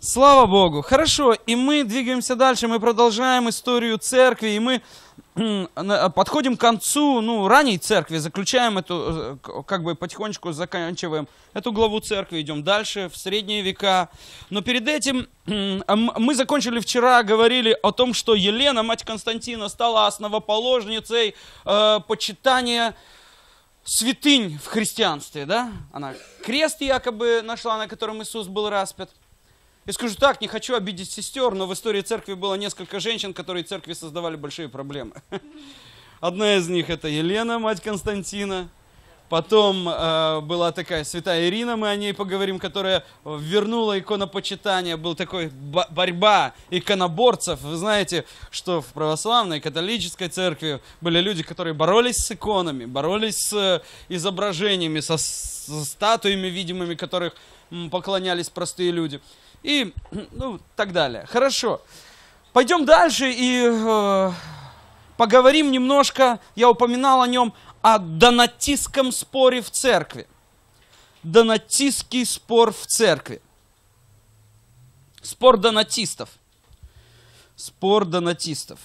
Слава Богу. Хорошо, и мы двигаемся дальше, мы продолжаем историю церкви, и мы подходим к концу, ну, ранней церкви, заключаем эту, э, как бы потихонечку заканчиваем эту главу церкви, идем дальше, в средние века. Но перед этим мы закончили вчера, говорили о том, что Елена, мать Константина, стала основоположницей э, почитания святынь в христианстве, да? Она крест якобы нашла, на котором Иисус был распят. И скажу так, не хочу обидеть сестер, но в истории церкви было несколько женщин, которые церкви создавали большие проблемы. Одна из них это Елена, мать Константина. Потом э, была такая святая Ирина, мы о ней поговорим, которая вернула иконопочитание. Был такой бо- борьба иконоборцев. Вы знаете, что в православной, католической церкви были люди, которые боролись с иконами, боролись с э, изображениями, со, со статуями видимыми, которых м, поклонялись простые люди. И, ну, так далее. Хорошо. Пойдем дальше и э, поговорим немножко, я упоминал о нем, о донатистском споре в церкви. Донатистский спор в церкви. Спор донатистов. Спор донатистов.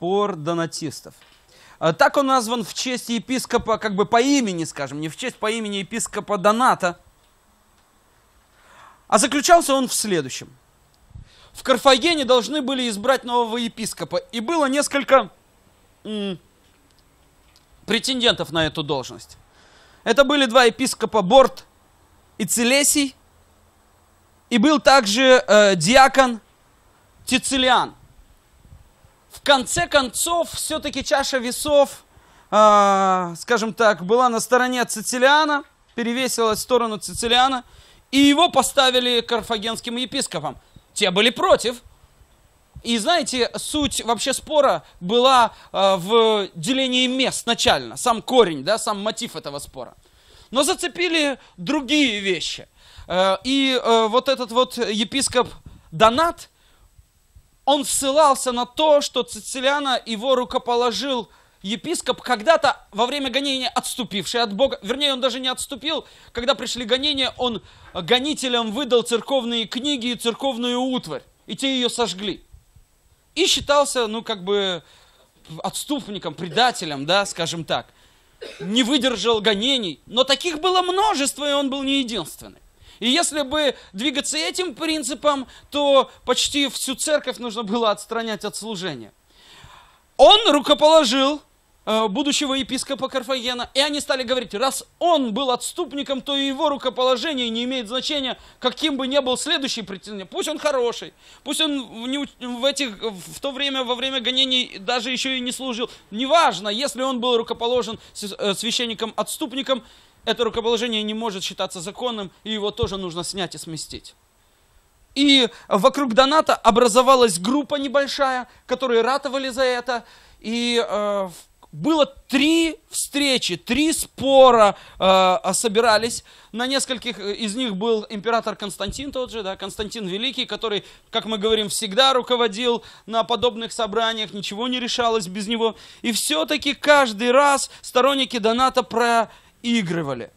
Спор донатистов. А Так он назван в честь епископа, как бы по имени, скажем, не в честь по имени епископа Доната. А заключался он в следующем. В Карфагене должны были избрать нового епископа. И было несколько претендентов на эту должность. Это были два епископа Борт и Целесий. И был также э, диакон Тицилиан. Конце концов, все-таки чаша весов, а, скажем так, была на стороне Цицилиана, перевесилась в сторону Цицилиана, и его поставили карфагенским епископом. Те были против. И знаете, суть вообще спора была а, в делении мест начально, сам корень, да, сам мотив этого спора. Но зацепили другие вещи. Э, И э, вот этот вот епископ Донат, он ссылался на то, что Цицилиана его рукоположил епископ, когда-то во время гонения отступивший от Бога. Вернее, он даже не отступил. Когда пришли гонения, он гонителям выдал церковные книги и церковную утварь. И те ее сожгли. И считался, ну, как бы, отступником, предателем, да, скажем так. Не выдержал гонений. Но таких было множество, и он был не единственный. И если бы двигаться этим принципом, то почти всю церковь нужно было отстранять от служения. Он рукоположил э, будущего епископа Карфагена, и они стали говорить, раз он был отступником, то и его рукоположение не имеет значения, каким бы ни был следующий претендент. Пусть он хороший, пусть он в, этих, в то время, во время гонений даже еще и не служил. Неважно, если он был рукоположен э, священником-отступником, это рукоположение не может считаться законным, и его тоже нужно снять и сместить. И вокруг Доната образовалась группа небольшая, которые ратовали за это. И э, было три встречи, три спора э, собирались. На нескольких из них был император Константин тот же, да, Константин Великий, который, как мы говорим, всегда руководил на подобных собраниях, ничего не решалось без него. И все-таки каждый раз сторонники Доната проигрывали.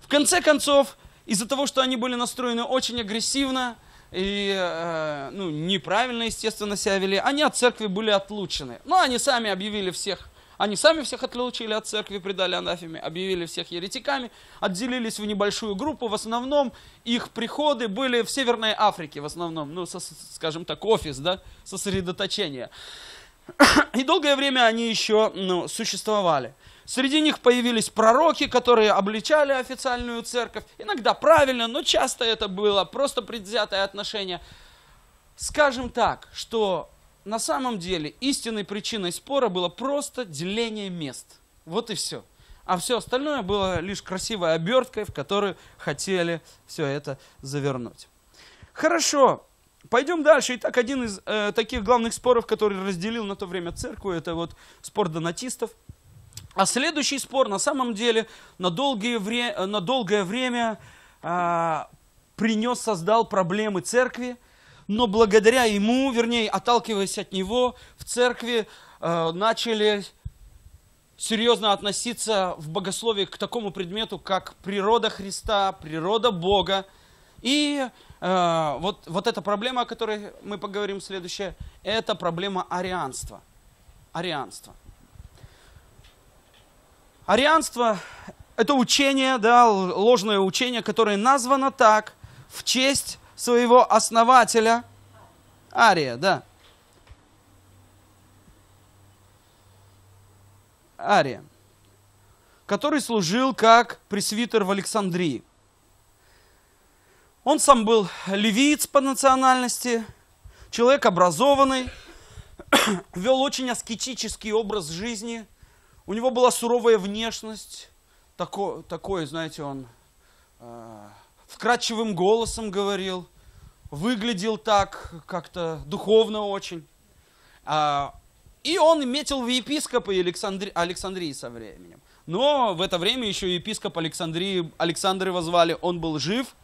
В конце концов, из-за того, что они были настроены очень агрессивно и э, ну, неправильно, естественно, себя вели, они от церкви были отлучены. Но они сами объявили всех, они сами всех отлучили от церкви, предали анафеме, объявили всех еретиками, отделились в небольшую группу. В основном их приходы были в Северной Африке, в основном, ну, со- скажем так, офис, да, сосредоточение. И долгое время они еще ну, существовали. Среди них появились пророки, которые обличали официальную церковь. Иногда правильно, но часто это было просто предвзятое отношение. Скажем так, что на самом деле истинной причиной спора было просто деление мест. Вот и все. А все остальное было лишь красивой оберткой, в которую хотели все это завернуть. Хорошо, пойдем дальше. Итак, один из э, таких главных споров, который разделил на то время церковь, это вот спор донатистов. А следующий спор на самом деле на, долгие вре- на долгое время а, принес, создал проблемы церкви. но благодаря ему, вернее, отталкиваясь от него, в церкви э, начали серьезно относиться в богословии к такому предмету, как природа Христа, природа Бога. И э, вот, вот эта проблема, о которой мы поговорим следующее, это проблема арианства. Арианство. Арианство – это учение, да, ложное учение, которое названо так в честь своего основателя Ария, да. Ария, который служил как пресвитер в Александрии. Он сам был левиец по национальности, человек образованный, вел очень аскетический образ жизни. У него была суровая внешность, такой, такой знаете, он э, вкрадчивым голосом говорил, выглядел так как-то духовно очень. А, и он метил в епископы Александри... Александрии со временем. Но в это время еще епископ Александрии, Александр его звали, он был жив.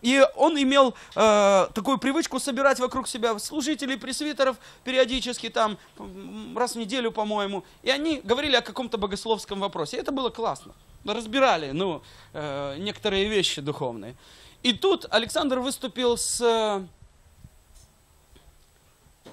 И он имел э, такую привычку собирать вокруг себя служителей, пресвитеров периодически, там, раз в неделю, по-моему. И они говорили о каком-то богословском вопросе. И это было классно. Разбирали, ну, э, некоторые вещи духовные. И тут Александр выступил с э,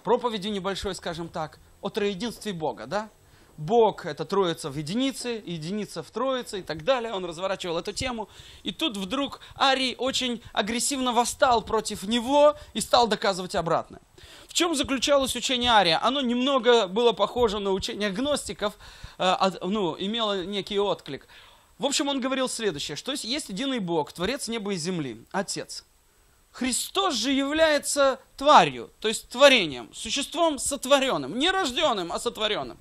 проповедью небольшой, скажем так, о троединстве Бога, да? Бог – это троица в единице, единица в троице и так далее. Он разворачивал эту тему. И тут вдруг Арий очень агрессивно восстал против него и стал доказывать обратное. В чем заключалось учение Ария? Оно немного было похоже на учение гностиков, э, ну, имело некий отклик. В общем, он говорил следующее, что есть единый Бог, Творец неба и земли, Отец – Христос же является тварью, то есть творением, существом сотворенным, не рожденным, а сотворенным.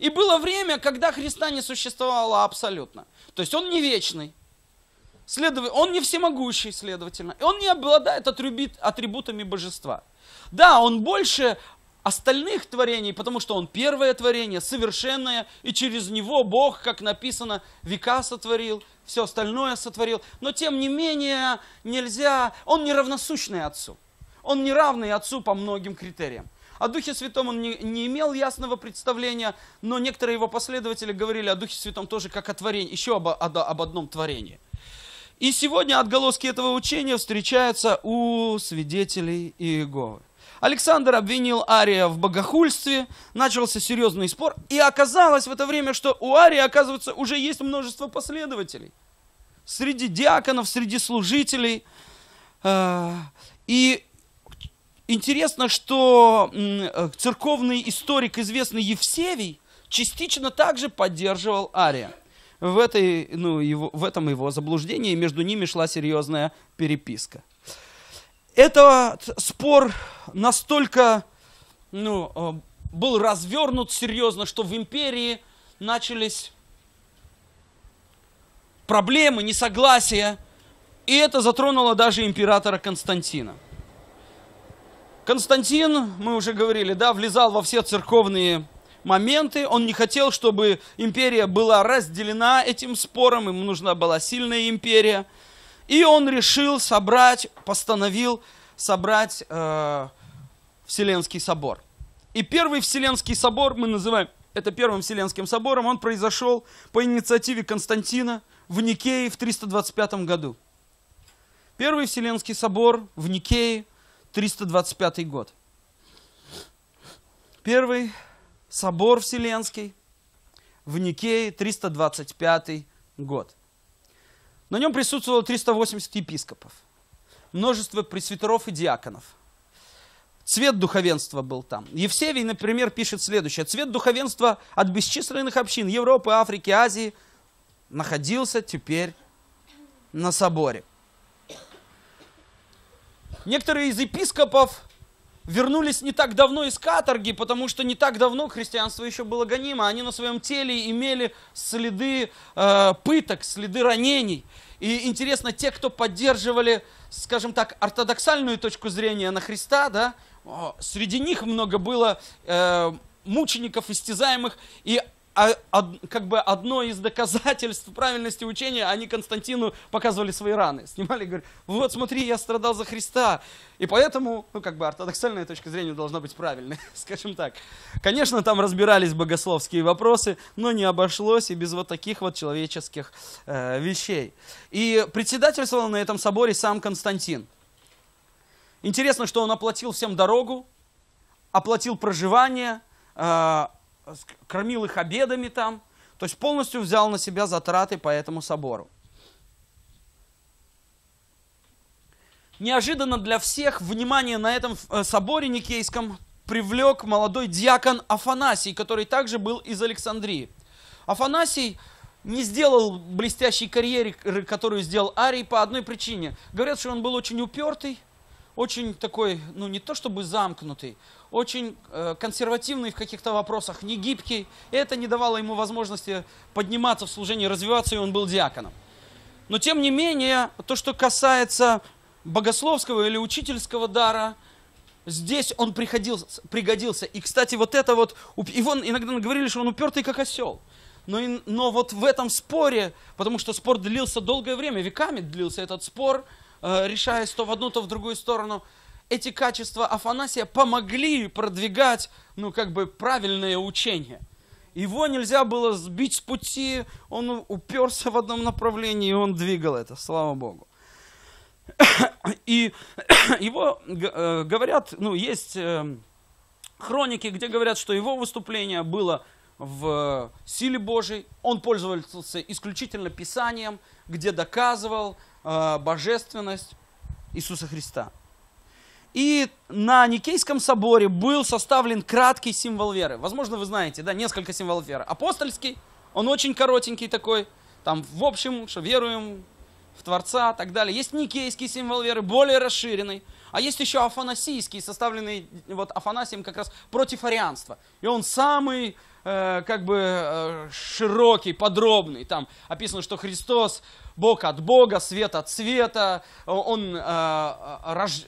И было время, когда Христа не существовало абсолютно. То есть он не вечный, следовательно, он не всемогущий, следовательно, и он не обладает атрибутами божества. Да, он больше остальных творений, потому что он первое творение, совершенное, и через него Бог, как написано, века сотворил, все остальное сотворил. Но тем не менее нельзя, он не равносущный Отцу. Он не равный Отцу по многим критериям. О Духе Святом он не, не имел ясного представления, но некоторые его последователи говорили о Духе Святом тоже как о творении, еще об, об, об одном творении. И сегодня отголоски этого учения встречаются у свидетелей Иеговы. Александр обвинил Ария в богохульстве, начался серьезный спор, и оказалось в это время, что у Ария, оказывается, уже есть множество последователей. Среди диаконов, среди служителей. Э, и интересно, что церковный историк, известный Евсевий, частично также поддерживал Ария. В, этой, ну, его, в этом его заблуждении между ними шла серьезная переписка этот спор настолько ну, э, был развернут серьезно, что в империи начались проблемы, несогласия, и это затронуло даже императора Константина. Константин, мы уже говорили, да, влезал во все церковные моменты, он не хотел, чтобы империя была разделена этим спором, ему нужна была сильная империя – и он решил собрать, постановил собрать э, Вселенский собор. И первый Вселенский собор мы называем это первым Вселенским собором. Он произошел по инициативе Константина в Никее в 325 году. Первый Вселенский собор в Никее, 325 год. Первый собор Вселенский в Никее, 325 год. На нем присутствовало 380 епископов, множество пресвитеров и диаконов. Цвет духовенства был там. Евсевий, например, пишет следующее. Цвет духовенства от бесчисленных общин Европы, Африки, Азии находился теперь на соборе. Некоторые из епископов вернулись не так давно из каторги, потому что не так давно христианство еще было гонимо. Они на своем теле имели следы э, пыток, следы ранений. И интересно, те, кто поддерживали, скажем так, ортодоксальную точку зрения на Христа, да, среди них много было э, мучеников, истязаемых, и а, как бы одно из доказательств правильности учения, они Константину показывали свои раны. Снимали, говорят, вот смотри, я страдал за Христа. И поэтому, ну как бы ортодоксальная точка зрения должна быть правильной, скажем так. Конечно, там разбирались богословские вопросы, но не обошлось и без вот таких вот человеческих э, вещей. И председательствовал на этом соборе сам Константин. Интересно, что он оплатил всем дорогу, оплатил проживание, э, кормил их обедами там, то есть полностью взял на себя затраты по этому собору. Неожиданно для всех внимание на этом э, соборе Никейском привлек молодой диакон Афанасий, который также был из Александрии. Афанасий не сделал блестящей карьеры, которую сделал Арий, по одной причине. Говорят, что он был очень упертый, очень такой, ну не то чтобы замкнутый, очень э, консервативный в каких-то вопросах, не гибкий. И это не давало ему возможности подниматься в служении, развиваться, и он был диаконом. Но тем не менее, то, что касается богословского или учительского дара, здесь он приходил, пригодился. И, кстати, вот это вот, его иногда говорили, что он упертый как осел. Но, но вот в этом споре, потому что спор длился долгое время, веками длился этот спор, решаясь то в одну, то в другую сторону – эти качества Афанасия помогли продвигать, ну, как бы, правильное учение. Его нельзя было сбить с пути, он уперся в одном направлении, и он двигал это, слава Богу. И его, э, говорят, ну, есть э, хроники, где говорят, что его выступление было в силе Божией, он пользовался исключительно Писанием, где доказывал э, божественность Иисуса Христа. И на Никейском соборе был составлен краткий символ веры. Возможно, вы знаете, да, несколько символов веры. Апостольский, он очень коротенький такой, там в общем, что веруем в Творца и так далее. Есть Никейский символ веры, более расширенный. А есть еще Афанасийский, составленный вот Афанасием как раз против арианства. И он самый э, как бы э, широкий, подробный. Там описано, что Христос Бог от Бога, свет от света, Он э, рож,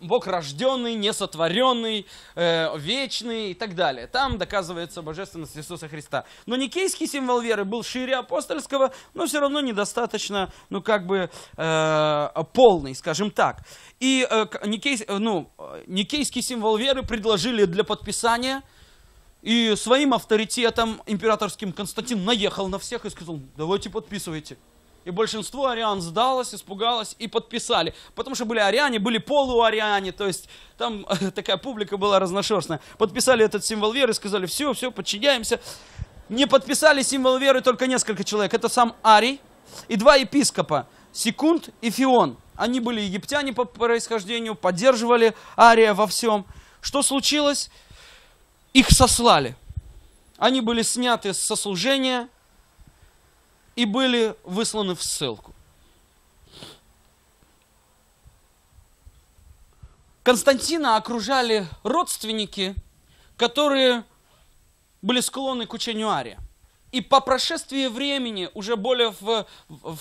Бог рожденный, несотворенный, э, вечный и так далее. Там доказывается божественность Иисуса Христа. Но никейский символ веры был шире апостольского, но все равно недостаточно, ну как бы полный, скажем так. И э, ну, никейский символ веры предложили для подписания – и своим авторитетом императорским Константин наехал на всех и сказал, давайте подписывайте. И большинство ариан сдалось, испугалось и подписали. Потому что были ариане, были полуариане, то есть там такая публика была разношерстная. Подписали этот символ веры, сказали, все, все, подчиняемся. Не подписали символ веры только несколько человек. Это сам Арий и два епископа, Секунд и Фион. Они были египтяне по происхождению, поддерживали Ария во всем. Что случилось? Их сослали. Они были сняты с сослужения, и были высланы в ссылку. Константина окружали родственники, которые были склонны к учению Ария. И по прошествии времени, уже более в, в,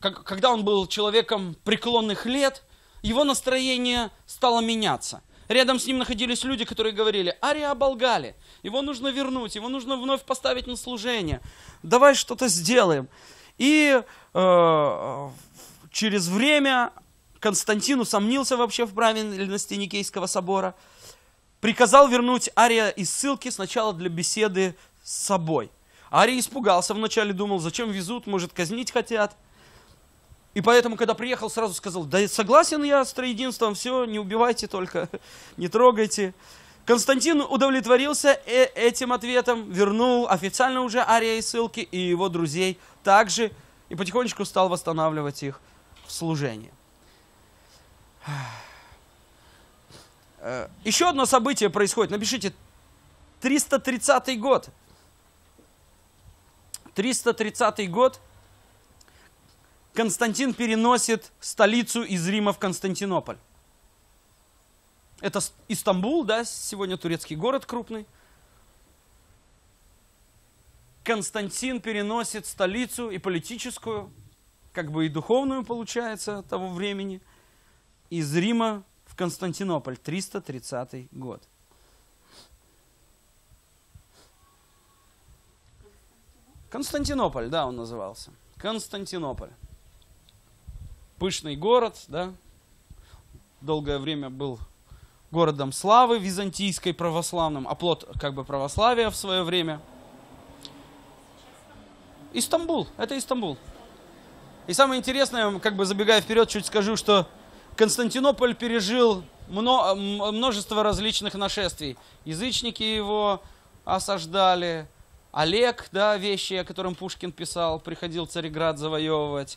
когда он был человеком преклонных лет, его настроение стало меняться – Рядом с ним находились люди, которые говорили, Ария оболгали, его нужно вернуть, его нужно вновь поставить на служение. Давай что-то сделаем. И э, через время Константин усомнился вообще в правильности Никейского собора, приказал вернуть Ария из ссылки сначала для беседы с собой. Арий испугался вначале, думал, зачем везут, может казнить хотят. И поэтому, когда приехал, сразу сказал, да согласен я с троединством, все, не убивайте только, не трогайте. Константин удовлетворился э, этим ответом, вернул официально уже Ария и ссылки и его друзей также, и потихонечку стал восстанавливать их в служении. Э, еще одно событие происходит. Напишите, 330 год. 330 год – Константин переносит столицу из Рима в Константинополь. Это Истамбул, да, сегодня турецкий город крупный. Константин переносит столицу и политическую, как бы и духовную, получается, того времени, из Рима в Константинополь, 330 год. Константинополь, да, он назывался. Константинополь. Пышный город, да. Долгое время был городом славы византийской православным, оплот как бы православия в свое время. Истамбул, это Истамбул. И самое интересное, как бы забегая вперед, чуть скажу, что Константинополь пережил множество различных нашествий. Язычники его осаждали, Олег, да, вещи, о котором Пушкин писал, приходил Цареград завоевывать.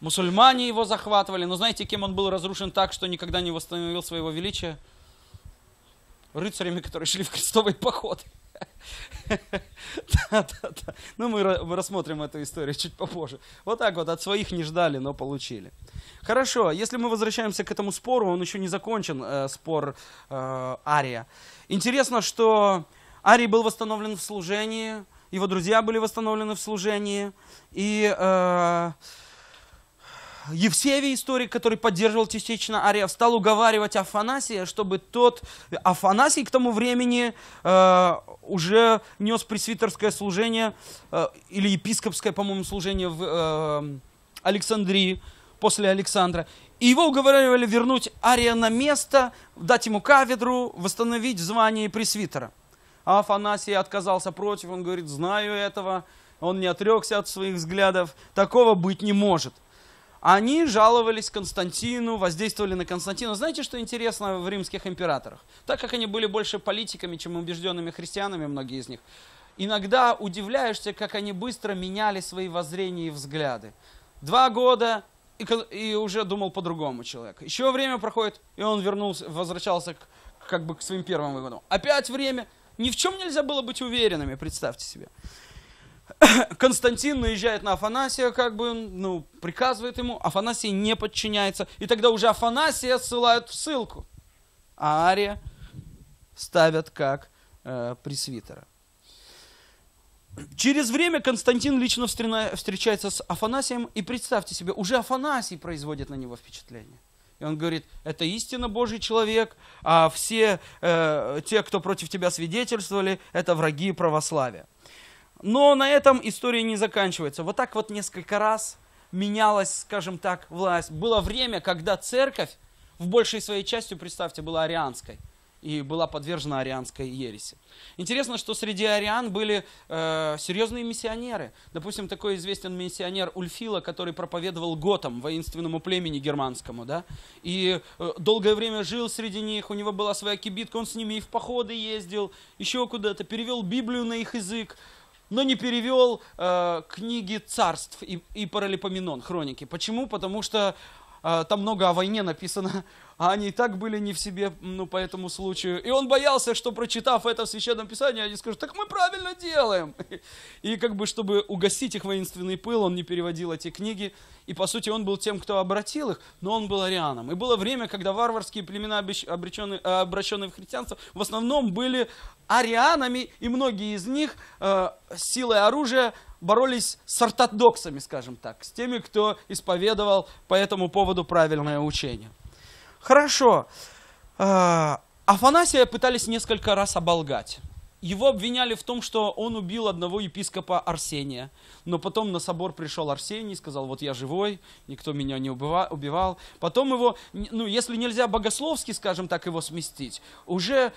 Мусульмане его захватывали, но знаете, кем он был разрушен так, что никогда не восстановил своего величия? Рыцарями, которые шли в крестовый поход. Ну, мы рассмотрим эту историю чуть попозже. Вот так вот, от своих не ждали, но получили. Хорошо, если мы возвращаемся к этому спору, он еще не закончен, э, спор э, Ария. Интересно, что Арий был восстановлен в служении, его друзья были восстановлены в служении, и э, Евсевий, историк, который поддерживал частично Ария, стал уговаривать Афанасия, чтобы тот... Афанасий к тому времени э, уже нес пресвитерское служение, э, или епископское, по-моему, служение в э, Александрии, после Александра. И его уговаривали вернуть Ария на место, дать ему кафедру, восстановить звание пресвитера. А Афанасий отказался против, он говорит, знаю этого, он не отрекся от своих взглядов, такого быть не может. Они жаловались Константину, воздействовали на Константина. Знаете, что интересно в римских императорах? Так как они были больше политиками, чем убежденными христианами, многие из них, иногда удивляешься, как они быстро меняли свои воззрения и взгляды. Два года, и, и уже думал по-другому человек. Еще время проходит, и он вернулся, возвращался к, как бы к своим первым выводам. Опять время, ни в чем нельзя было быть уверенными, представьте себе. Константин наезжает на Афанасия, как бы, ну, приказывает ему, Афанасий не подчиняется, и тогда уже Афанасия ссылают в ссылку, а Ария ставят как э, пресвитера. Через время Константин лично встречается с Афанасием, и представьте себе, уже Афанасий производит на него впечатление. И он говорит, это истинно Божий человек, а все э, те, кто против тебя свидетельствовали, это враги православия. Но на этом история не заканчивается. Вот так вот несколько раз менялась, скажем так, власть. Было время, когда церковь в большей своей части, представьте, была арианской и была подвержена арианской ереси. Интересно, что среди ариан были э, серьезные миссионеры. Допустим, такой известен миссионер Ульфила, который проповедовал готам, воинственному племени германскому. Да? И э, долгое время жил среди них, у него была своя кибитка, он с ними и в походы ездил, еще куда-то, перевел Библию на их язык но не перевел э, книги царств и, и Паралипоменон, хроники. Почему? Потому что э, там много о войне написано, а они и так были не в себе, ну, по этому случаю. И он боялся, что, прочитав это в Священном Писании, они скажут, так мы правильно делаем. И как бы, чтобы угасить их воинственный пыл, он не переводил эти книги. И, по сути, он был тем, кто обратил их, но он был арианом. И было время, когда варварские племена, обреченные, обращенные в христианство, в основном были арианами, и многие из них э, силой оружия боролись с ортодоксами, скажем так, с теми, кто исповедовал по этому поводу правильное учение. Хорошо. А, Афанасия пытались несколько раз оболгать. Его обвиняли в том, что он убил одного епископа Арсения. Но потом на собор пришел Арсений, сказал, вот я живой, никто меня не убивал. Потом его, ну, если нельзя богословски, скажем так, его сместить, уже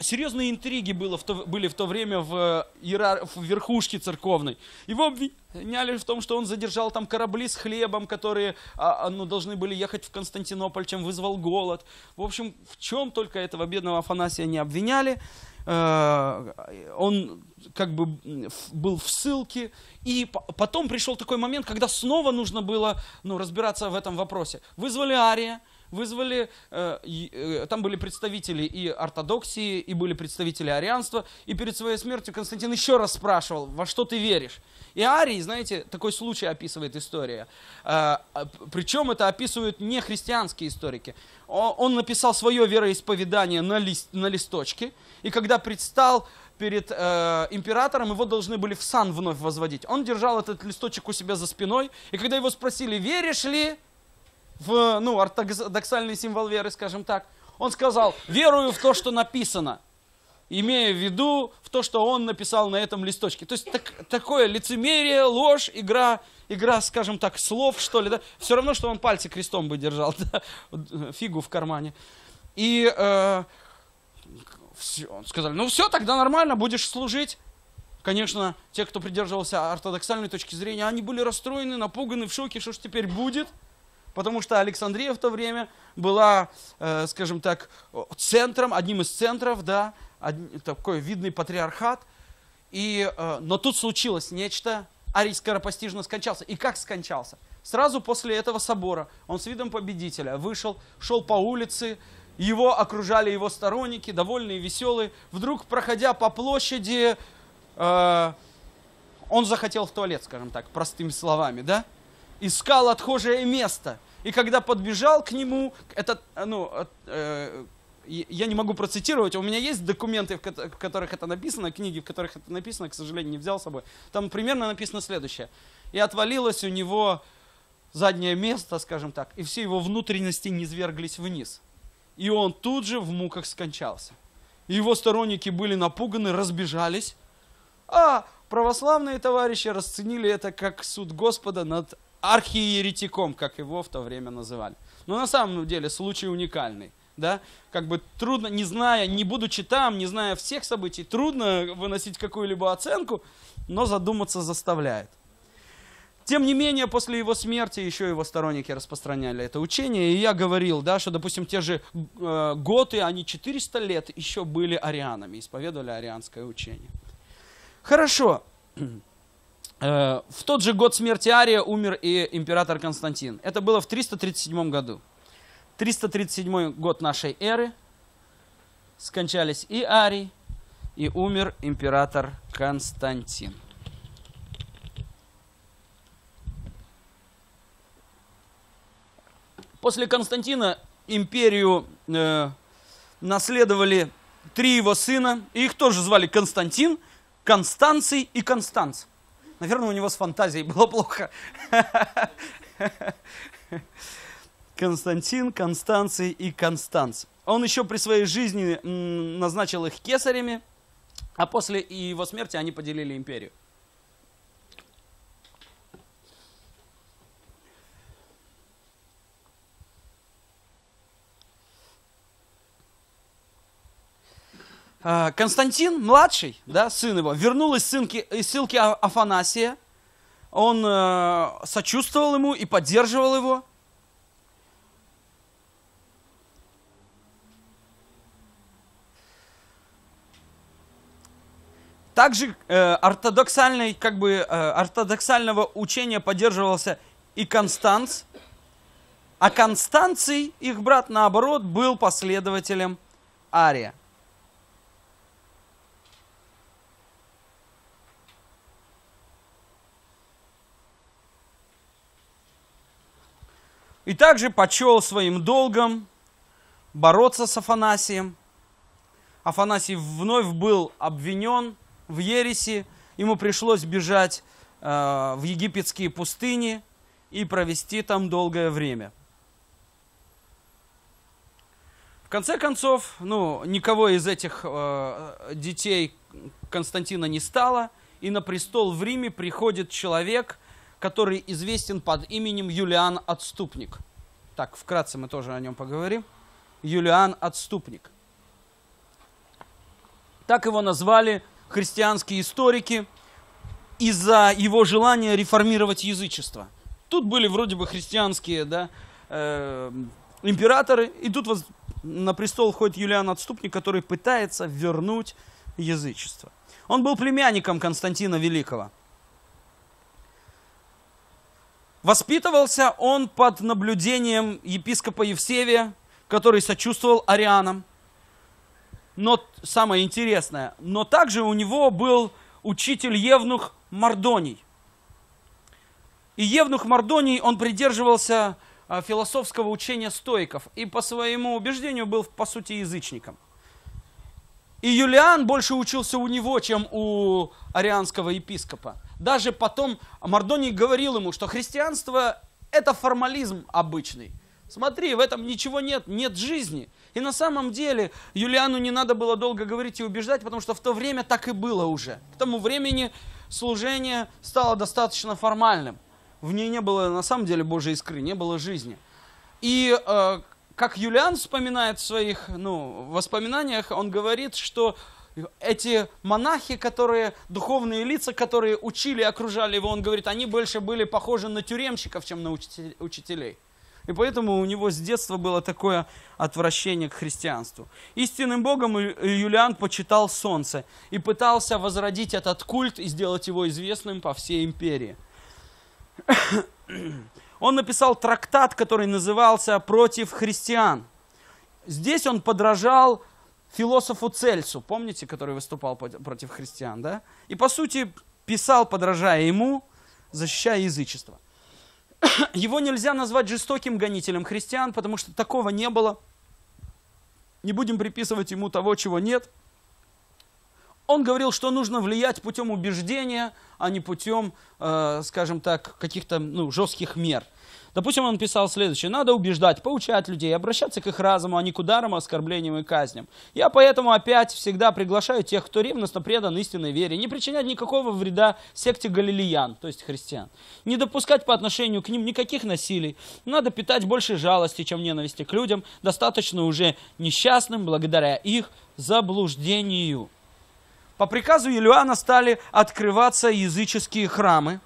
серьезные интриги было в то, были в то время в, иерар... в верхушке церковной. Его обвиняли в том, что он задержал там корабли с хлебом, которые а, а, ну, должны были ехать в Константинополь, чем вызвал голод. В общем, в чем только этого бедного Афанасия не обвиняли. Э, он как бы был в ссылке, и потом пришел такой момент, когда снова нужно было ну, разбираться в этом вопросе. Вызвали Ария, вызвали, э, э, там были представители и ортодоксии, и были представители арианства, и перед своей смертью Константин еще раз спрашивал, во что ты веришь? И Арий, знаете, такой случай описывает история. Э, причем это описывают не христианские историки. Он написал свое вероисповедание на, лист, на листочке, и когда предстал перед э, императором, его должны были в сан вновь возводить. Он держал этот листочек у себя за спиной, и когда его спросили, веришь ли в ну, ортодоксальный символ веры, скажем так, он сказал, верую в то, что написано. имея в виду в то, что он написал на этом листочке. То есть так, такое лицемерие, ложь, игра, игра, скажем так, слов, что ли, да? Все равно, что он пальцы крестом бы держал, да? фигу в кармане. И э, все, сказали, ну все, тогда нормально, будешь служить. Конечно, те, кто придерживался ортодоксальной точки зрения, они были расстроены, напуганы, в шоке, что ж теперь будет. Потому что Александрия в то время была, э, скажем так, центром, одним из центров, да, такой видный патриархат. И, э, но тут случилось нечто, Арий скоропостижно скончался. И как скончался? Сразу после этого собора он с видом победителя вышел, шел по улице, его окружали его сторонники, довольные, веселые. Вдруг, проходя по площади, э, он захотел в туалет, скажем так, простыми словами, да? Искал отхожее место. И когда подбежал к нему, это, ну, э, я не могу процитировать, у меня есть документы, в которых это написано, книги, в которых это написано, к сожалению, не взял с собой. Там примерно написано следующее. И отвалилось у него заднее место, скажем так, и все его внутренности низверглись вниз. И он тут же в муках скончался. Его сторонники были напуганы, разбежались, а православные товарищи расценили это как суд Господа над архиеретиком, как его в то время называли. Но на самом деле случай уникальный да, как бы трудно, не зная, не будучи там, не зная всех событий, трудно выносить какую-либо оценку, но задуматься заставляет. Тем не менее, после его смерти еще его сторонники распространяли это учение, и я говорил, да, что, допустим, те же э, готы, они 400 лет еще были арианами, исповедовали арианское учение. Хорошо. Э, в тот же год смерти Ария умер и император Константин. Это было в 337 году. 337 год нашей эры скончались и Арий, и умер император Константин. После Константина империю э, наследовали три его сына, и их тоже звали Константин, Констанций и Констанц. Наверное, у него с фантазией было плохо. Константин, Констанций и Констанц. Он еще при своей жизни назначил их кесарями, а после его смерти они поделили империю. Константин, младший, да, сын его, вернул из, ссылки, из ссылки Афанасия. Он э, сочувствовал ему и поддерживал его. Также э, ортодоксальной, как бы, э, ортодоксального учения поддерживался и Констанц, а Констанций, их брат, наоборот, был последователем Ария. И также почел своим долгом бороться с Афанасием. Афанасий вновь был обвинен в ереси, ему пришлось бежать э, в египетские пустыни и провести там долгое время. В конце концов, ну, никого из этих э, детей Константина не стало, и на престол в Риме приходит человек, который известен под именем Юлиан Отступник. Так, вкратце мы тоже о нем поговорим. Юлиан Отступник. Так его назвали христианские историки из-за его желания реформировать язычество. Тут были вроде бы христианские да, э, императоры, и тут вот на престол входит Юлиан Отступник, который пытается вернуть язычество. Он был племянником Константина Великого. Воспитывался он под наблюдением епископа Евсевия, который сочувствовал арианам – но самое интересное, но также у него был учитель Евнух Мардоний. И Евнух Мардоний, он придерживался а, философского учения стоиков и по своему убеждению был, по сути, язычником. И Юлиан больше учился у него, чем у арианского епископа. Даже потом Мардоний говорил ему, что христианство – это формализм обычный. Смотри, в этом ничего нет, нет жизни. И на самом деле Юлиану не надо было долго говорить и убеждать, потому что в то время так и было уже. К тому времени служение стало достаточно формальным. В ней не было на самом деле Божьей искры, не было жизни. И э, как Юлиан вспоминает в своих ну, воспоминаниях, он говорит, что эти монахи, которые, духовные лица, которые учили окружали его, он говорит, они больше были похожи на тюремщиков, чем на учителей. И поэтому у него с детства было такое отвращение к христианству. Истинным Богом Юлиан почитал солнце и пытался возродить этот культ и сделать его известным по всей империи. Он написал трактат, который назывался «Против христиан». Здесь он подражал философу Цельсу, помните, который выступал против христиан, да? И по сути писал, подражая ему, защищая язычество. Его нельзя назвать жестоким гонителем христиан, потому что такого не было. Не будем приписывать ему того, чего нет. Он говорил, что нужно влиять путем убеждения, а не путем, э, скажем так, каких-то ну, жестких мер. Допустим, он писал следующее. Надо убеждать, поучать людей, обращаться к их разуму, а не к ударам, оскорблениям и казням. Я поэтому опять всегда приглашаю тех, кто ревностно предан истинной вере, не причинять никакого вреда секте галилеян, то есть христиан. Не допускать по отношению к ним никаких насилий. Надо питать больше жалости, чем ненависти к людям, достаточно уже несчастным благодаря их заблуждению. По приказу Илюана стали открываться языческие храмы,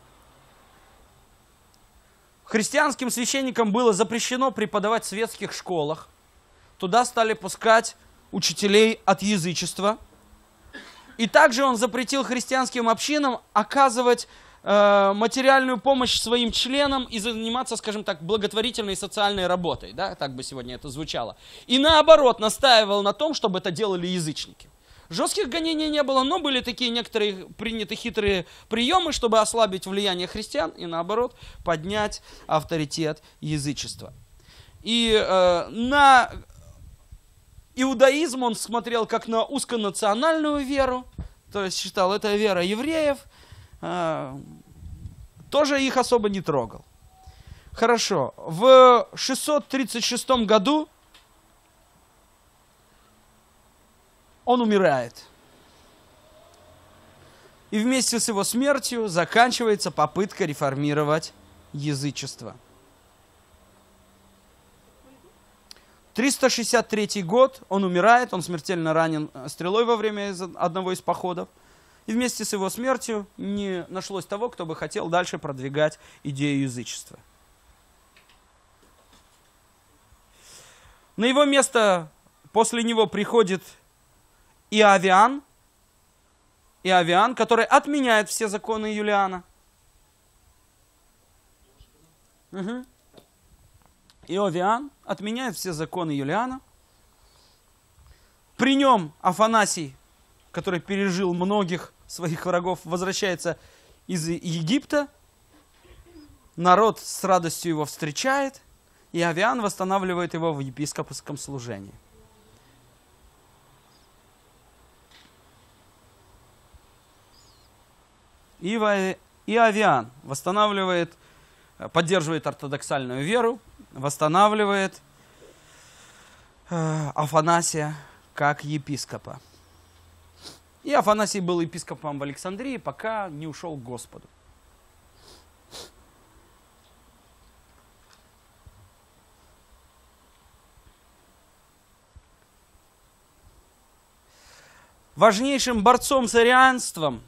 Христианским священникам было запрещено преподавать в светских школах. Туда стали пускать учителей от язычества. И также он запретил христианским общинам оказывать э, материальную помощь своим членам и заниматься, скажем так, благотворительной социальной работой. Да? Так бы сегодня это звучало. И наоборот, настаивал на том, чтобы это делали язычники. Жестких гонений не было, но были такие некоторые приняты хитрые приемы, чтобы ослабить влияние христиан и наоборот поднять авторитет язычества. И э, на иудаизм он смотрел как на узконациональную веру, то есть считал, это вера евреев, э, тоже их особо не трогал. Хорошо, в 636 году он умирает. И вместе с его смертью заканчивается попытка реформировать язычество. 363 год, он умирает, он смертельно ранен стрелой во время одного из походов. И вместе с его смертью не нашлось того, кто бы хотел дальше продвигать идею язычества. На его место после него приходит Иовиан, Иовиан, который отменяет все законы Юлиана. Угу. Иовиан отменяет все законы Юлиана. При нем Афанасий, который пережил многих своих врагов, возвращается из Египта. Народ с радостью его встречает, и Авиан восстанавливает его в епископском служении. И, Авиан восстанавливает, поддерживает ортодоксальную веру, восстанавливает э, Афанасия как епископа. И Афанасий был епископом в Александрии, пока не ушел к Господу. Важнейшим борцом с арианством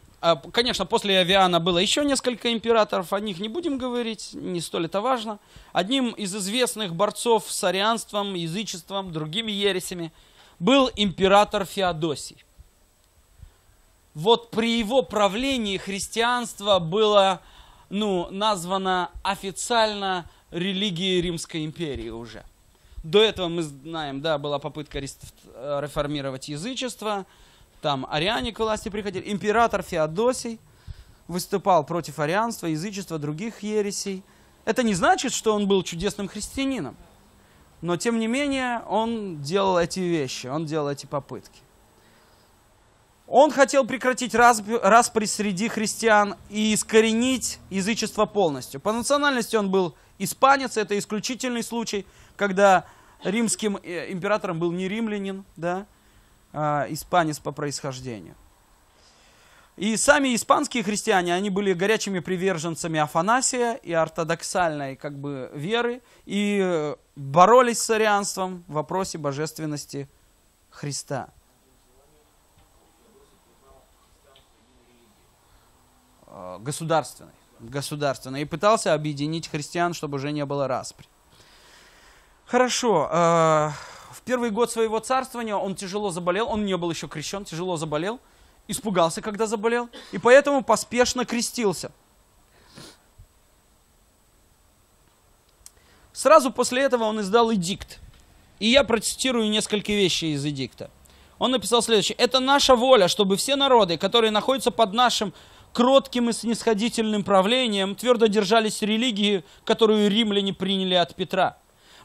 конечно, после Авиана было еще несколько императоров, о них не будем говорить, не столь это важно. Одним из известных борцов с арианством, язычеством, другими ересями был император Феодосий. Вот при его правлении христианство было ну, названо официально религией Римской империи уже. До этого мы знаем, да, была попытка реформировать язычество – там ариане к власти приходили. Император Феодосий выступал против арианства, язычества, других ересей. Это не значит, что он был чудесным христианином. Но, тем не менее, он делал эти вещи, он делал эти попытки. Он хотел прекратить распри среди христиан и искоренить язычество полностью. По национальности он был испанец, это исключительный случай, когда римским э, императором был не римлянин, да, а испанец по происхождению. И сами испанские христиане, они были горячими приверженцами Афанасия и ортодоксальной как бы веры, и э, боролись с арианством в вопросе божественности Христа. Э, государственной. Государственной. И пытался объединить христиан, чтобы уже не было распри. Хорошо. В первый год своего царствования он тяжело заболел, он не был еще крещен, тяжело заболел – испугался, когда заболел, и поэтому поспешно крестился. Сразу после этого он издал эдикт. И я процитирую несколько вещей из эдикта. Он написал следующее. «Это наша воля, чтобы все народы, которые находятся под нашим кротким и снисходительным правлением, твердо держались религии, которую римляне приняли от Петра.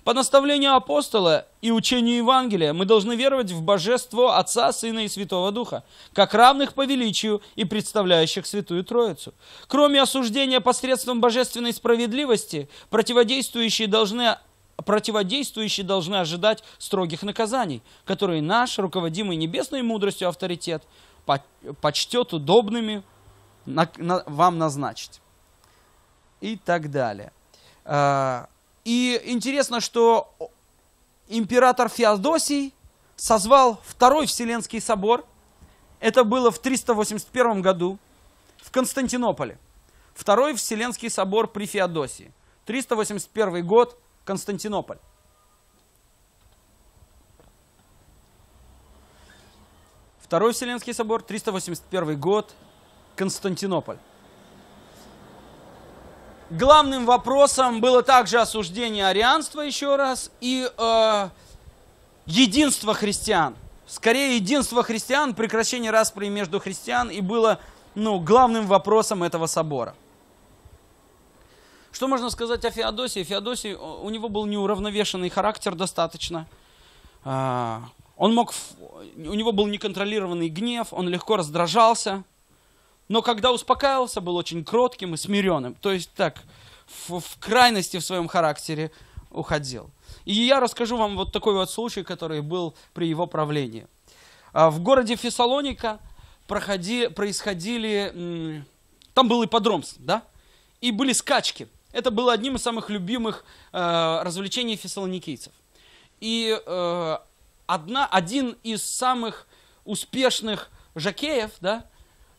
По наставлению апостола и учению Евангелия мы должны веровать в божество Отца, Сына и Святого Духа, как равных по величию и представляющих Святую Троицу. Кроме осуждения посредством божественной справедливости, противодействующие должны противодействующие должны ожидать строгих наказаний, которые наш, руководимый небесной мудростью авторитет, почтет удобными вам назначить. И так далее. И интересно, что император Феодосий созвал Второй Вселенский собор. Это было в 381 году в Константинополе. Второй Вселенский собор при Феодосии. 381 год, Константинополь. Второй Вселенский собор, 381 год, Константинополь. Главным вопросом было также осуждение арианства еще раз и э, единство христиан. Скорее, единство христиан, прекращение распри между христиан и было ну, главным вопросом этого собора. Что можно сказать о Феодосии? Феодосий, у него был неуравновешенный характер достаточно. А, он мог, у него был неконтролированный гнев, он легко раздражался – но когда успокаивался, был очень кротким и смиренным. То есть так, в, в крайности в своем характере уходил. И я расскажу вам вот такой вот случай, который был при его правлении. А, в городе Фессалоника проходи, происходили, там был ипподром, да, и были скачки. Это было одним из самых любимых э, развлечений фессалоникийцев. И э, одна, один из самых успешных жакеев, да,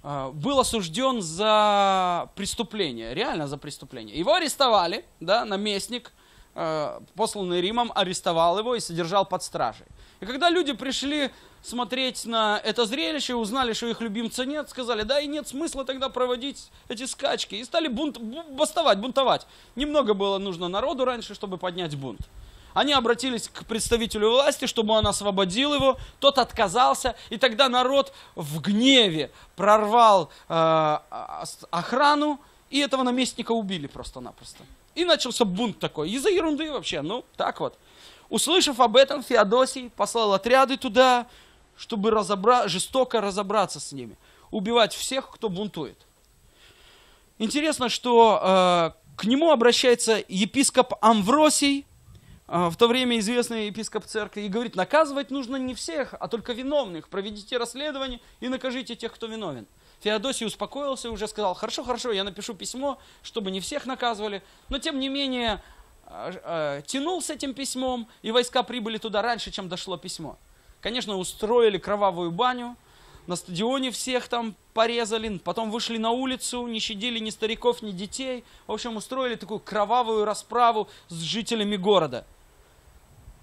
был осужден за преступление, реально за преступление. Его арестовали, да, наместник, а, посланный Римом, арестовал его и содержал под стражей. И когда люди пришли смотреть на это зрелище, узнали, что их любимца нет, сказали, да и нет смысла тогда проводить эти скачки. И стали бунт, бастовать, бунтовать. Немного было нужно народу раньше, чтобы поднять бунт. Они обратились к представителю власти, чтобы он освободил его. Тот отказался, и тогда народ в гневе прорвал э, охрану, и этого наместника убили просто-напросто. И начался бунт такой. Из-за ерунды вообще. Ну, так вот. Услышав об этом, Феодосий послал отряды туда, чтобы разобра... жестоко разобраться с ними. Убивать всех, кто бунтует. Интересно, что э, к нему обращается епископ Амвросий, а, в то время известный епископ церкви, и говорит, наказывать нужно не всех, а только виновных. Проведите расследование и накажите тех, кто виновен. Феодосий успокоился уже сказал, хорошо, хорошо, я напишу письмо, чтобы не всех наказывали. Но тем не менее, а, а, тянул с этим письмом, и войска прибыли туда раньше, чем дошло письмо. Конечно, устроили кровавую баню, на стадионе всех там порезали, потом вышли на улицу, не щадили ни стариков, ни детей. В общем, устроили такую кровавую расправу с жителями города –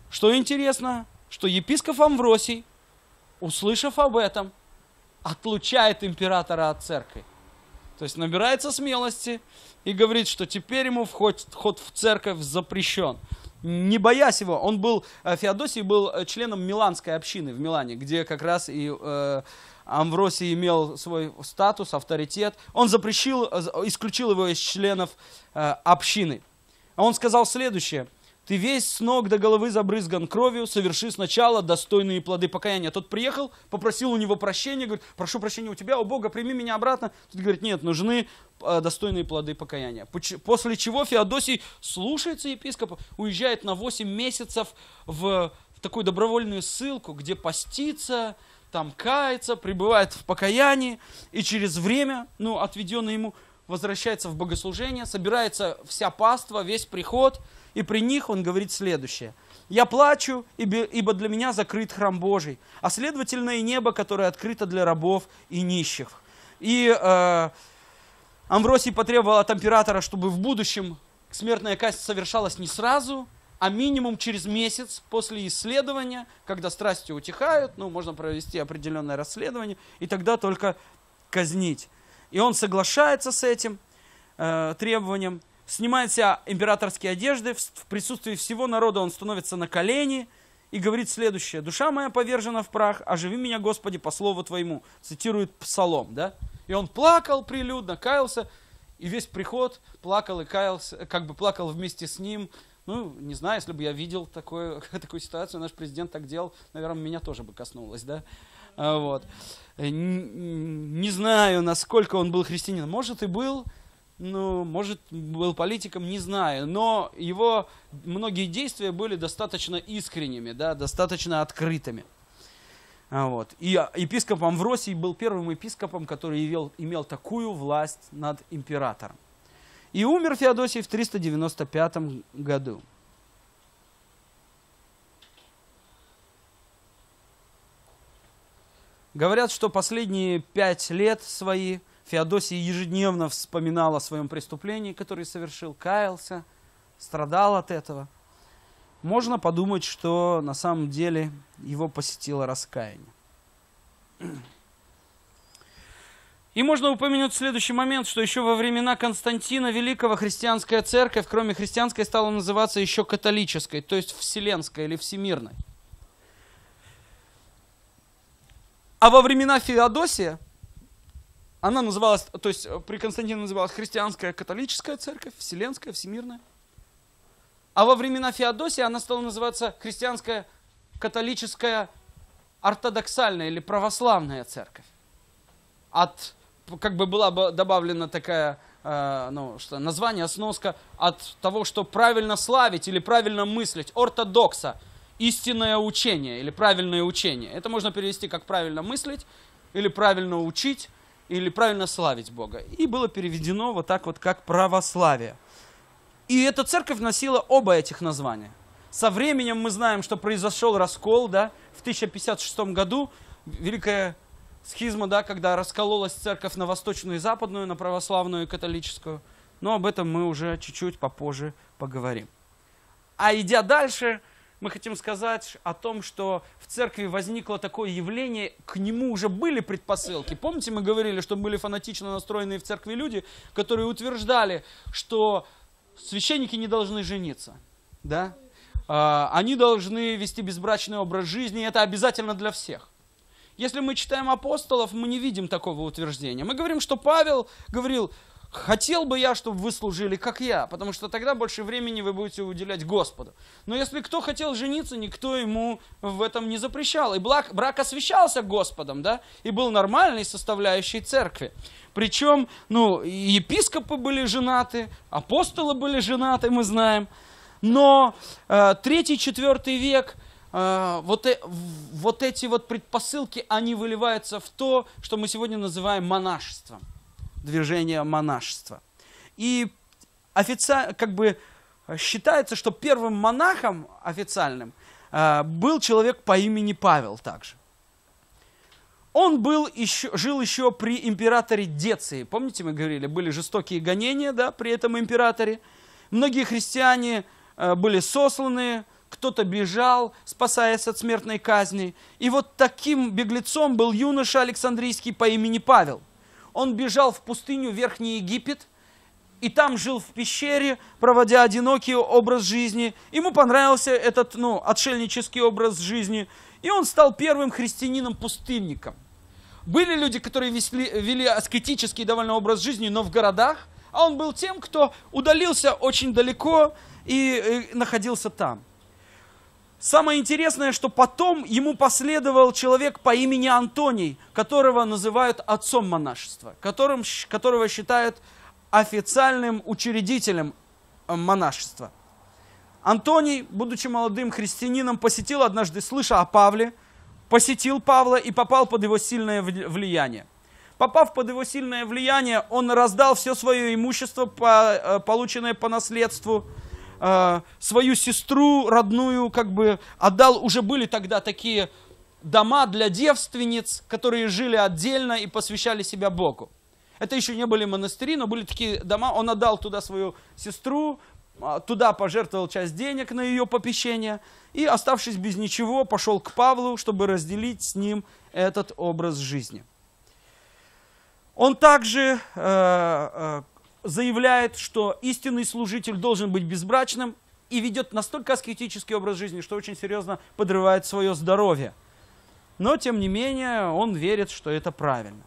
что интересно, что епископ Амвросий, услышав об этом, отлучает императора от церкви. То есть набирается смелости и говорит, что теперь ему вход, вход в церковь запрещен. Не боясь его, он был, э, Феодосий был э, членом Миланской общины в Милане, где как раз и э, Амвросий имел свой статус, авторитет. Он запрещил, э, исключил его из членов э, общины. А он сказал следующее – ты весь с ног до головы забрызган кровью, соверши сначала достойные плоды покаяния. Тот приехал, попросил у него прощения, говорит, прошу прощения у тебя, о Бога, прими меня обратно. Тот говорит, нет, нужны э, достойные плоды покаяния. После чего Феодосий слушается епископа, уезжает на 8 месяцев в такую добровольную ссылку, где постится, там кается, пребывает в покаянии, и через время, ну, отведенное ему, возвращается в богослужение, собирается вся паства, весь приход – и при них он говорит следующее. «Я плачу, ибо для меня закрыт храм Божий, а следовательно и небо, которое открыто для рабов и нищих». И э, Амвросий потребовал от императора, чтобы в будущем смертная казнь совершалась не сразу, а минимум через месяц после исследования, когда страсти утихают, ну, можно провести определенное расследование, и тогда только казнить. И он соглашается с этим э, требованием, снимает себя императорские одежды, в присутствии всего народа он становится на колени и говорит следующее. «Душа моя повержена в прах, оживи меня, Господи, по слову Твоему». Цитирует Псалом, да? И он плакал прилюдно, каялся, и весь приход плакал и каялся, как бы плакал вместе с ним. Ну, не знаю, если бы я видел такое, такую ситуацию, наш президент так делал, наверное, меня тоже бы коснулось, да? А, вот. Не, знаю, насколько он был христианином. Может и был, ну, может, был политиком, не знаю, но его многие действия были достаточно искренними, да, достаточно открытыми. А вот. И епископ Амвросий был первым епископом, который имел, имел такую власть над императором. И умер Феодосий в 395 году. Говорят, что последние пять лет свои – Феодосий ежедневно вспоминал о своем преступлении, которое совершил, каялся, страдал от этого. Можно подумать, что на самом деле его посетило раскаяние. И можно упомянуть следующий момент, что еще во времена Константина Великого христианская церковь, кроме христианской, стала называться еще католической, то есть вселенской или всемирной. А во времена Феодосия она называлась, то есть э, при Константине называлась христианская католическая церковь, вселенская, всемирная. А во времена Феодосия она стала называться христианская католическая ортодоксальная или православная церковь. От, как бы была бы добавлена такая, э, ну, что, название, сноска от того, что правильно славить или правильно мыслить, ортодокса, истинное учение или правильное учение. Это можно перевести как правильно мыслить или правильно учить или правильно славить Бога. И было переведено вот так вот, как православие. И эта церковь носила оба этих названия. Со временем мы знаем, что произошел раскол, да, в 1056 году, великая схизма, да, когда раскололась церковь на восточную и западную, на православную и католическую. Но об этом мы уже чуть-чуть попозже поговорим. А идя дальше, мы хотим сказать о том, что в церкви возникло такое явление, к нему уже были предпосылки. Помните, мы говорили, что были фанатично настроенные в церкви люди, которые утверждали, что священники не должны жениться, да? А, они должны вести безбрачный образ жизни, и это обязательно для всех. Если мы читаем апостолов, мы не видим такого утверждения. Мы говорим, что Павел говорил, Хотел бы я, чтобы вы служили, как я, потому что тогда больше времени вы будете уделять Господу. Но если кто хотел жениться, никто ему в этом не запрещал. И брак, брак освящался Господом, да, и был нормальной составляющей церкви. Причем, ну, епископы были женаты, апостолы были женаты, мы знаем. Но э, третий, четвертый век, э, вот, э, вот эти вот предпосылки, они выливаются в то, что мы сегодня называем монашеством движения монашества. И офици... как бы считается, что первым монахом официальным э, был человек по имени Павел также. Он был еще, жил еще при императоре Деции. Помните, мы говорили, были жестокие гонения да, при этом императоре. Многие христиане э, были сосланы, кто-то бежал, спасаясь от смертной казни. И вот таким беглецом был юноша Александрийский по имени Павел – он бежал в пустыню Верхний Египет, и там жил в пещере, проводя одинокий образ жизни. Ему понравился этот ну, отшельнический образ жизни, и он стал первым христианином-пустынником. Были люди, которые вели, вели аскетический довольно образ жизни, но в городах, а он был тем, кто удалился очень далеко и, и находился там. Самое интересное, что потом ему последовал человек по имени Антоний, которого называют отцом монашества, которым, которого считают официальным учредителем э, монашества. Антоний, будучи молодым христианином, посетил однажды, слыша о Павле, посетил Павла и попал под его сильное влияние. Попав под его сильное влияние, он раздал все свое имущество, э, полученное по наследству, э, свою сестру родную, как бы отдал, уже были тогда такие дома для девственниц, которые жили отдельно и посвящали себя Богу. Это еще не были монастыри, но были такие дома. Он отдал туда свою сестру, а, туда пожертвовал часть денег на ее попечение и, оставшись без ничего, пошел к Павлу, чтобы разделить с ним этот образ жизни. Он также э, э, заявляет, что истинный служитель должен быть безбрачным и ведет настолько аскетический образ жизни, что очень серьезно подрывает свое здоровье. Но, тем не менее, он верит, что это правильно.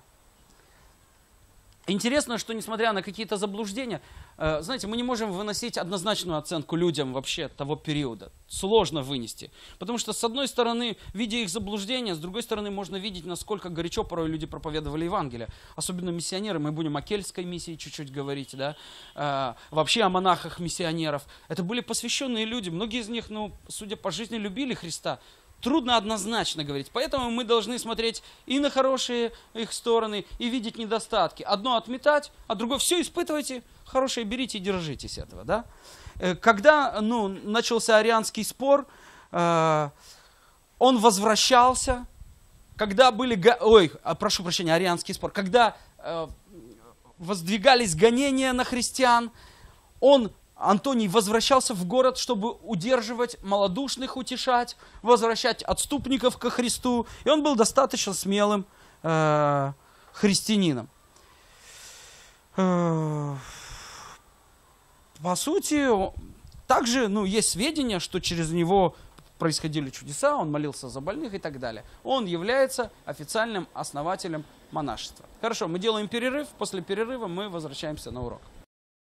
Интересно, что несмотря на какие-то заблуждения, э, знаете, мы не можем выносить однозначную оценку людям вообще того периода. Сложно вынести. Потому что, с одной стороны, видя их заблуждения, с другой стороны, можно видеть, насколько горячо порой люди проповедовали Евангелие. Особенно миссионеры. Мы будем о кельтской миссии чуть-чуть говорить, да. Э, вообще о монахах миссионеров. Это были посвященные люди. Многие из них, ну, судя по жизни, любили Христа трудно однозначно говорить. Поэтому мы должны смотреть и на хорошие их стороны, и видеть недостатки. Одно отметать, а другое все испытывайте, хорошее берите и держитесь этого. Да? Э, когда ну, начался арианский спор, э, он возвращался, когда были, ой, а, прошу прощения, арианский спор, когда э, воздвигались гонения на христиан, он Антоний возвращался в город, чтобы удерживать малодушных, утешать, возвращать отступников ко Христу. И он был достаточно смелым э, христианином. Э, по сути, также ну, есть сведения, что через него происходили чудеса, он молился за больных и так далее. Он является официальным основателем монашества. Хорошо, мы делаем перерыв. После перерыва мы возвращаемся на урок.